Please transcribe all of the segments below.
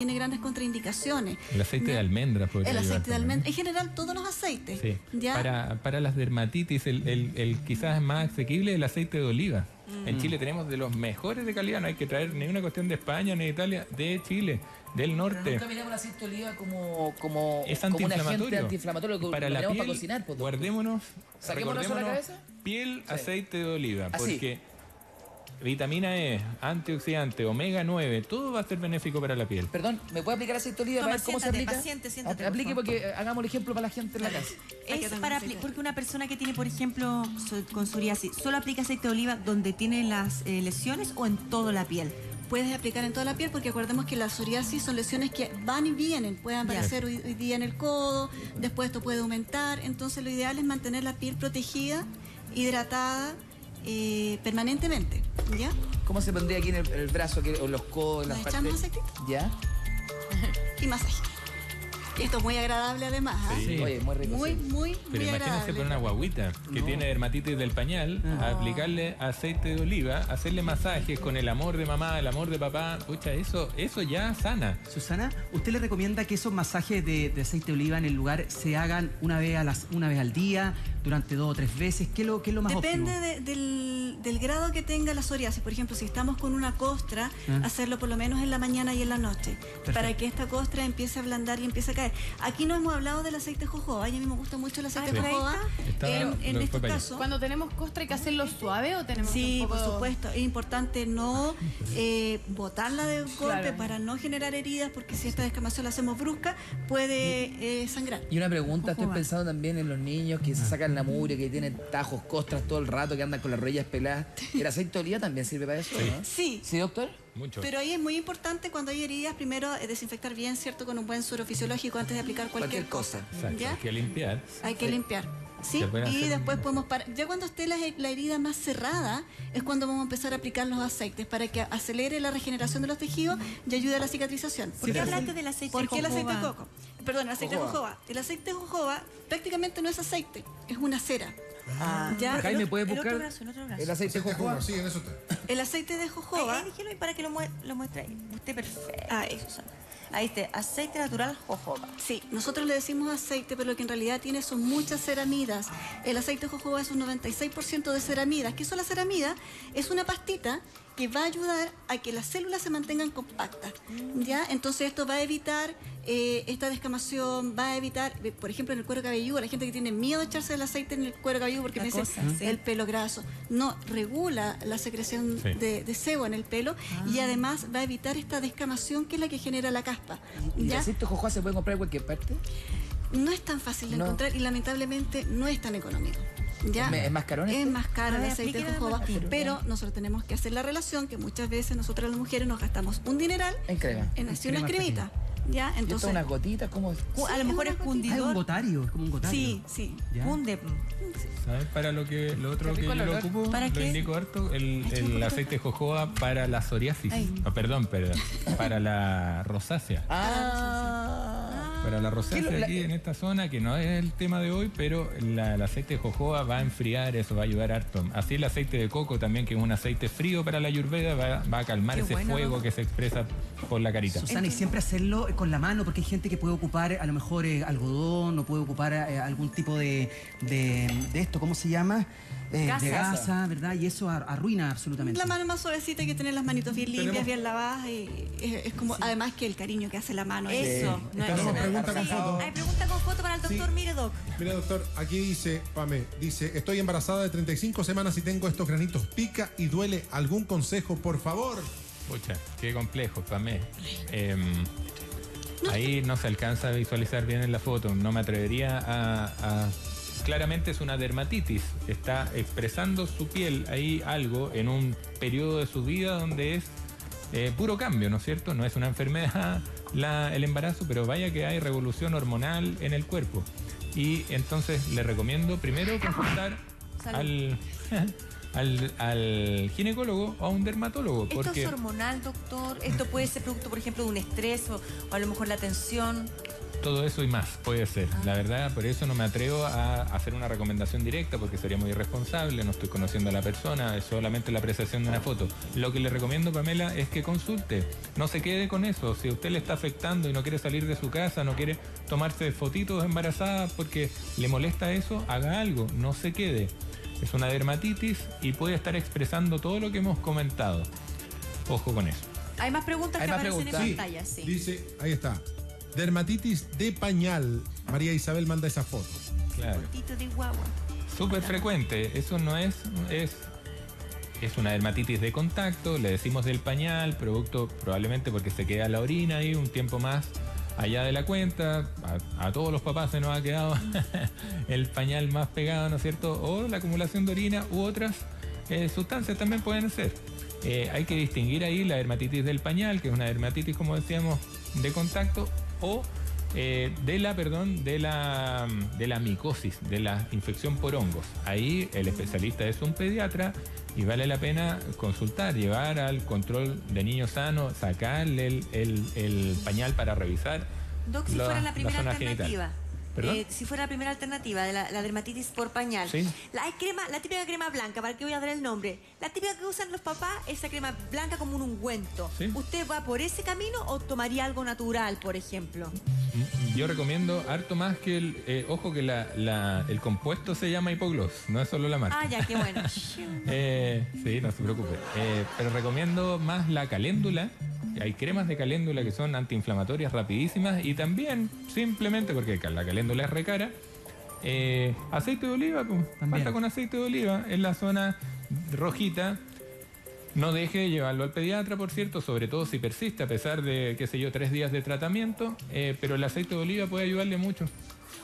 tiene grandes contraindicaciones. El aceite de almendra, podría El aceite de almendra, en general todos los aceites. Sí. ¿ya? Para, para las dermatitis, el, el- el quizás más asequible es el aceite de oliva. Mm. En Chile tenemos de los mejores de calidad, no hay que traer ni una cuestión de España ni de Italia, de Chile, del Pero norte. nunca miramos el aceite de oliva como, como, Es como un agente antiinflamatorio. que para la piel, para cocinar. pues, guardémonos, Saquémonos la cabeza. piel, Sí. aceite de oliva, Así. porque vitamina E, antioxidante, omega 9, todo va a ser benéfico para la piel. Perdón, ¿me puede aplicar aceite de oliva Toma, para ver cómo se aplica? paciente, siéntate, Apl- Aplique por porque eh, hagamos el ejemplo para la gente en la casa. Es para porque una persona que tiene, por ejemplo, so- con psoriasis, ¿solo aplica aceite de oliva donde tiene las eh, lesiones o en toda la piel? Puedes aplicar en toda la piel porque acordemos que la psoriasis son lesiones que van y vienen. Pueden aparecer hoy, hoy día en el codo, después esto puede aumentar. Entonces lo ideal es mantener la piel protegida, hidratada eh, permanentemente. ¿Ya? ¿Cómo se pondría aquí en el, el brazo, aquí, en los codos, en ¿Le las echamos partes? aceitito? ¿Ya? Y masaje. Y esto es muy agradable además. ¿ah? Sí. Oye, muy rico. Muy, sí. muy, Pero muy imagínense agradable. por una guaguita que tiene dermatitis del pañal, aplicarle aceite de oliva, hacerle masajes con el amor de mamá, el amor de papá, pucha, eso, eso ya sana. Susana, ¿usted le recomienda que esos masajes de, de aceite de oliva en el lugar se hagan una vez, a las, una vez al día, durante dos o tres veces? ¿Qué es lo, qué es lo más Depende óptimo? de- del, del grado que tenga la psoriasis. Por ejemplo, si estamos con una costra, Ah. hacerlo por lo menos en la mañana y en la noche, para que esta costra empiece a ablandar y empiece a caer. Aquí no hemos hablado del aceite de jojoba, a mí me gusta mucho el aceite Ah, de ¿por ahí jojoba. está? En, en este. Cuando tenemos costra hay que hacerlo suave o tenemos Sí, un poco... por supuesto. Es importante no eh, botarla de golpe Claro. para no generar heridas, porque si esta descamación la hacemos brusca, puede eh, sangrar. Y una pregunta, estoy pensando también en los niños que se sacan la mugre, que tienen tajos, costras todo el rato, que andan con las rodillas peladas. ¿El aceite de oliva también sirve para eso? ¿no? Sí. ¿Sí, doctor? Mucho. Pero ahí es muy importante cuando hay heridas, primero eh, desinfectar bien, ¿cierto? Con un buen suero fisiológico antes de aplicar cualquier, Cualquier cosa. Exacto, ¿Ya? hay que limpiar. Hay que limpiar. ¿Sí? Y después podemos parar. Ya cuando esté la, la herida más cerrada, es cuando vamos a empezar a aplicar los aceites para que acelere la regeneración de los tejidos y ayude a la cicatrización. ¿Por qué hablaste del aceite ¿Por de qué el aceite de coco? Perdón, el aceite Jojoba. de jojoba. El aceite de jojoba prácticamente no es aceite, es una cera. Ah, Ya. Jaime, ¿puede el buscar otro brazo, el otro brazo. el aceite de jojoba? sí, en eso está. El aceite de jojoba. ay, para que lo, mue- lo muestre ahí. Usted perfecto. Ahí. Susana. Ahí está, aceite natural jojoba. Sí, nosotros le decimos aceite, pero lo que en realidad tiene son muchas ceramidas. El aceite de jojoba es un 96% de ceramidas. ¿Qué son las ceramidas? Es una pastita que va a ayudar a que las células se mantengan compactas. ¿Ya? Entonces esto va a evitar eh, esta descamación, va a evitar, eh, por ejemplo, en el cuero cabelludo, la gente que tiene miedo de echarse el aceite en el cuero cabelludo porque La me sí. el pelo graso. No, regula la secreción Sí. de, de sebo en el pelo Ah. y además va a evitar esta descamación que es la que genera la caspa. ¿Y el ¿Ya? aceite de jojoba se puede comprar en cualquier parte? No es tan fácil de No. encontrar y lamentablemente no es tan económico. ¿Ya? ¿Es más caro Es más caro el aceite de jojoba, pero- nosotros tenemos que hacer la relación que muchas veces nosotras las mujeres nos gastamos un dineral En crema. en hacer unas cremitas. ¿Ya? ¿Y esto Entonces, unas gotitas? ¿Cómo es? Cu- a lo mejor es. Ah, es un cundidor. gotario, es como un gotario. sí, sí. ¿Ya? Cunde. ¿Sabes? Para lo que lo otro que yo lo ocupo, ¿Para lo qué? indico harto, el, Ay, el aceite de jojoba para la psoriasis. Ay. Ah, perdón, perdón. Para la rosácea. Ah. Para la ¿Qué rosácea la- aquí en esta zona, que no es el tema de hoy, pero la- el aceite de jojoba va a enfriar eso, va a ayudar harto. Así el aceite de coco también, que es un aceite frío para la ayurveda, va, va a calmar Qué ese bueno, fuego ¿no? que se expresa por la carita. Susana, y siempre hacerlo con la mano, porque hay gente que puede ocupar a lo mejor eh, algodón o puede ocupar eh, algún tipo de, de, de esto, ¿cómo se llama? Eh, Gasa. De gasa, ¿verdad? Y eso ar- arruina absolutamente. La mano más suavecita hay que tener las manitos bien limpias, Tenemos- bien lavadas y es, es como además que el cariño que hace la mano. es- Eso. No es- pregunta con Sí, foto. Hay pregunta con foto para el doctor. Sí. Mire, doc. Mira, doctor, aquí dice, Pame, dice, estoy embarazada de 35 semanas y tengo estos granitos. Pica y duele. ¿Algún consejo, por favor? Pucha, qué complejo, Pamé. Em, ahí no se alcanza a visualizar bien en la foto. No me atrevería a, a- Claramente es una dermatitis. Está expresando su piel ahí algo en un periodo de su vida donde es eh, puro cambio, ¿no es cierto? No es una enfermedad la- el embarazo, pero vaya que hay revolución hormonal en el cuerpo. Y entonces le recomiendo primero consultar Salud. al, al, al ginecólogo o a un dermatólogo. ¿Esto Porque es hormonal, doctor? ¿Esto puede ser producto, por ejemplo, de un estrés o, o a lo mejor la tensión? todo eso y más puede ser. La verdad, por eso no me atrevo a hacer una recomendación directa porque sería muy irresponsable, no estoy conociendo a la persona, es solamente la apreciación de una foto. Lo que le recomiendo, Pamela, es que consulte, no se quede con eso. Si a usted le está afectando y no quiere salir de su casa, no quiere tomarse fotitos embarazada porque le molesta eso, haga algo, no se quede. Es una dermatitis y puede estar expresando todo lo que hemos comentado. Ojo con eso. Hay más preguntas Hay que más aparecen preguntas. en pantalla, sí. Dice, ahí está. Dermatitis de pañal. María Isabel manda esa foto. Claro. De guagua. Súper frecuente. Eso no es, es. Es una dermatitis de contacto, le decimos del pañal, producto probablemente porque se queda la orina ahí un tiempo más allá de la cuenta. A, todos los papás se nos ha quedado el pañal más pegado, ¿no es cierto? O la acumulación de orina u otras eh, sustancias también pueden ser. Eh, hay que distinguir ahí la dermatitis del pañal, que es una dermatitis, como decíamos, de contacto, o eh, de la, perdón, de la, de la micosis, de la infección por hongos. Ahí el especialista es un pediatra y vale la pena consultar, llevar al control de niño sano, sacarle el, el- el pañal para revisar. Doc, si la- fuera la primera. Eh, si fuera la primera alternativa de la, la dermatitis por pañal. Sí. La hay crema, la típica crema blanca, ¿para qué voy a dar el nombre? La típica que usan los papás, esa crema blanca como un ungüento. Sí. ¿Usted va por ese camino o tomaría algo natural, por ejemplo? Yo recomiendo harto más que el. eh, ojo que la, la- el compuesto se llama hipogloss, no es solo la marca. Ah, ya, qué bueno. Eh, sí, no se preocupe. Pero recomiendo más la caléndula. Hay cremas de caléndula que son antiinflamatorias rapidísimas y también, simplemente porque la caléndula es recara, eh, aceite de oliva, pues, También. basta con aceite de oliva en la zona rojita. No deje de llevarlo al pediatra, por cierto, sobre todo si persiste, a pesar de, qué sé yo, tres días de tratamiento, eh, pero el aceite de oliva puede ayudarle mucho.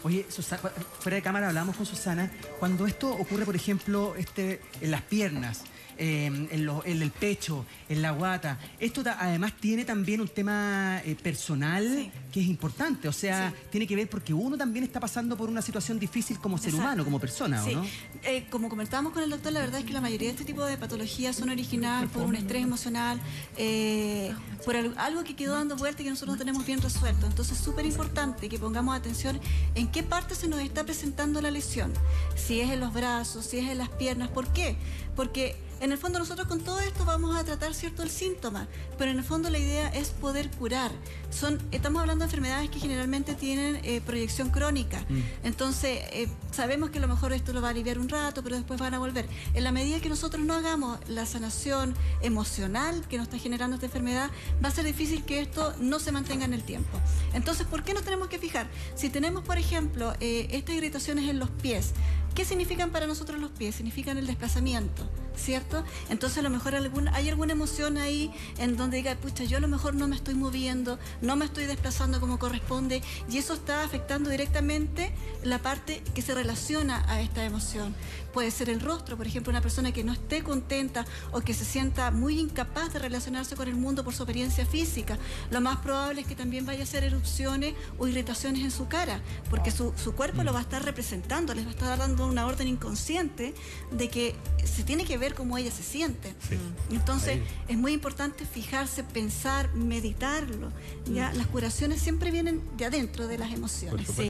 Oye, Susana, fuera de cámara hablamos con Susana. Cuando esto ocurre, por ejemplo, este, en las piernas, eh, en, lo- en el pecho, en la guata, esto además tiene también un tema eh, personal Sí. que es importante. O sea, tiene que ver porque uno también está pasando por una situación difícil como ser Exacto. humano, como persona, ¿o Sí. no? Eh, como comentábamos con el doctor, la verdad es que la mayoría de este tipo de patologías son originadas por un estrés emocional, eh, por al- algo que quedó dando vuelta y que nosotros no tenemos bien resuelto. Entonces es súper importante que pongamos atención en qué parte se nos está presentando la lesión. Si es en los brazos, si es en las piernas. ¿Por qué? Porque en el fondo nosotros con todo esto vamos a tratar cierto el síntoma, pero en el fondo la idea es poder curar. Son, estamos hablando de enfermedades que generalmente tienen eh, proyección crónica. Entonces, eh, sabemos que a lo mejor esto lo va a aliviar un rato, pero después van a volver. En la medida que nosotros no hagamos la sanación emocional que nos está generando esta enfermedad, va a ser difícil que esto no se mantenga en el tiempo. Entonces, ¿por qué nos tenemos que fijar? Si tenemos, por ejemplo, eh, estas irritaciones en los pies, ¿qué significan para nosotros los pies? Significan el desplazamiento, ¿cierto? Entonces, a lo mejor hay alguna emoción ahí en donde diga, pucha, yo a lo mejor no me estoy moviendo, no me estoy desplazando como corresponde, y eso está afectando directamente la parte que se relaciona a esta emoción. Puede ser el rostro, por ejemplo, una persona que no esté contenta o que se sienta muy incapaz de relacionarse con el mundo por su apariencia física. Lo más probable es que también vaya a hacer erupciones o irritaciones en su cara, porque su, su cuerpo lo va a estar representando, les va a estar dando una orden inconsciente de que se tiene que ver cómo ella se siente. Sí. Entonces, Ahí. es muy importante fijarse, pensar, meditarlo. ¿ya? Las curaciones siempre vienen de adentro de las emociones.